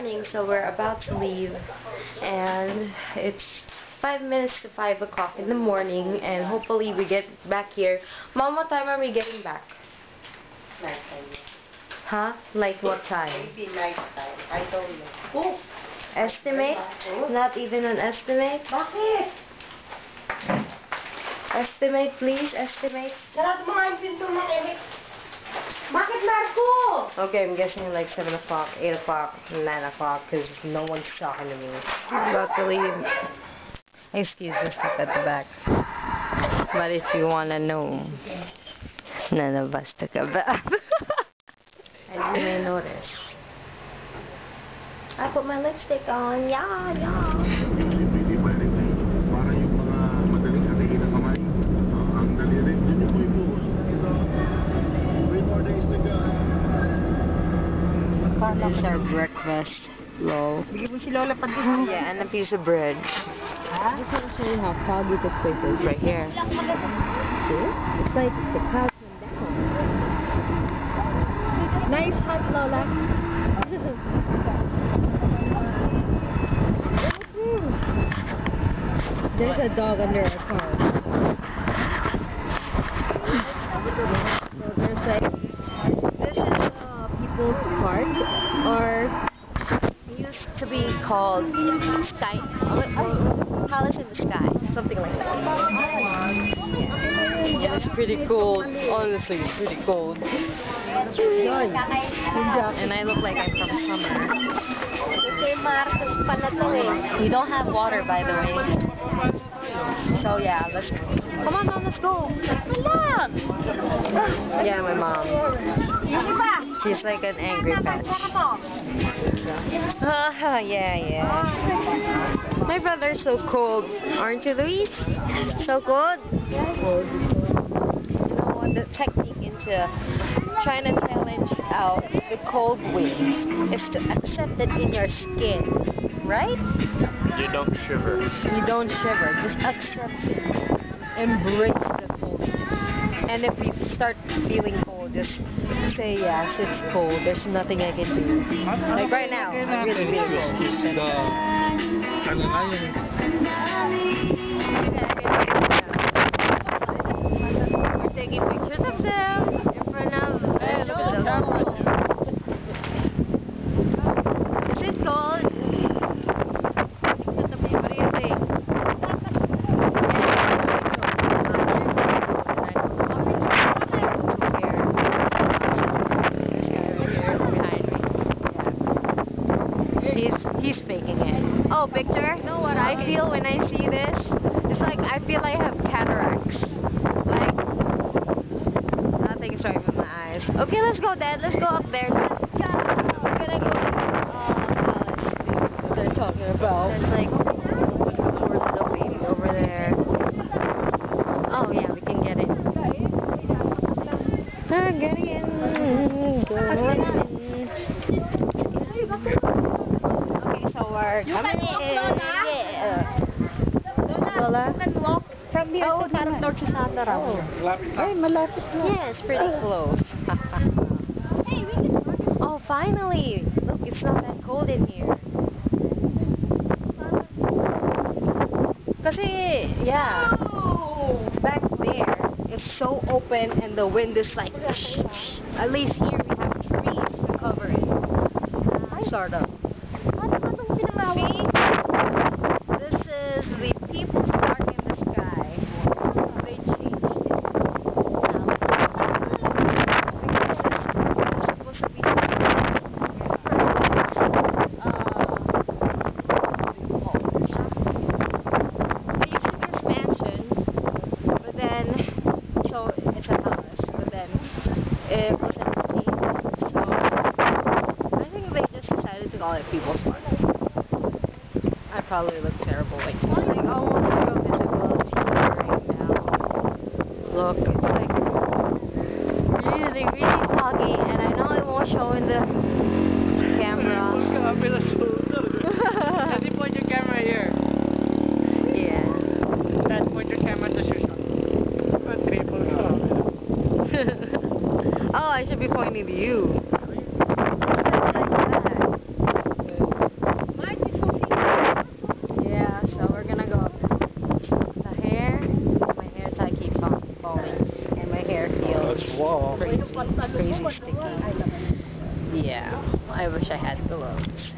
morning, so we're about to leave, and it's five minutes to five o'clock in the morning, and hopefully we get back here. Mom, what time are we getting back? Nighttime. Huh? Like what time? Maybe nighttime. I don't know. Oh! Estimate? Not even an estimate? Bakit? Estimate, please. Estimate. Sarado mo nga yung pinto ng Eric. Bakit? Okay, I'm guessing like 7 o'clock, 8 o'clock, 9 o'clock, because no one's talking to me. I'm about to leave. Excuse the stuff at the back. But if you want to know, none of us took a bath. As you may notice. I put my lipstick on. Yeah, yeah. Our breakfast. Low. Bigyan mo si Lola pati Yeah, and a piece of bread. I just want to show you how foggy this place is right here. See? It's like the clouds down. Nice hut, Lola. There's a dog under our car. So there's like, this is park, or used to be called Sky, uh, Palace in the Sky, something like that. Yeah, it's pretty cool. Honestly, it's pretty cold. And I look like I'm from summer. Kay Marcos pala to eh. We don't have water, by the way. So yeah, let's. Come on, mom, let's go. Wala! Yeah, my mom. She's like an angry bitch. Pera mo! Ah, yeah, yeah. My brother's so cold, aren't you, Luis? So cold. You know what? The technique into trying to challenge out the cold winds is to accept it in your skin, right? You don't shiver. You don't shiver. Just accept it. Embrace the coldness. And if you start feeling cold, just say yes, it's cold. There's nothing I can do. Like right now, I'm really, cold. We're taking pictures of them in front of. Hey, look at them. Is it cold? What do you think? He's he's faking it. Oh, picture? You know what I feel when I see this? It's like I feel I have cataracts. Like nothing's right with my eyes. Okay, let's go, Dad. Let's go up there. Let's go. We're gonna go. Uh, let's what they're talking about. There's like poor little baby over there. Oh yeah, we can get in. We're getting in. Going in. Okay, so we're coming in. Yeah. Lola? From here Oh, to parang north to south na raw. Lapit Ay, malapit na. Yeah, it's pretty oh. close. oh, finally! Look, it's not that cold in here. Kasi, yeah, oh. back there, it's so open and the wind is like, at least here we have trees to cover it. Sort of. See? This is the People's Park in the Sky. They changed it. It's supposed to be It used to be a mansion, but then, so it's a palace, but then it wasn't maintained. So I think they just decided to call it People's Park. Probably look terrible. Like, like almost zero visibility right now. Look, it's like really, really foggy, and I know it won't show in the camera. Can you point your camera here? yeah. Dad, point your camera to Susan. Oh, I should be pointing to you. falling and my hair oh, feels oh, crazy, crazy sticky. Yeah, I wish I had gloves.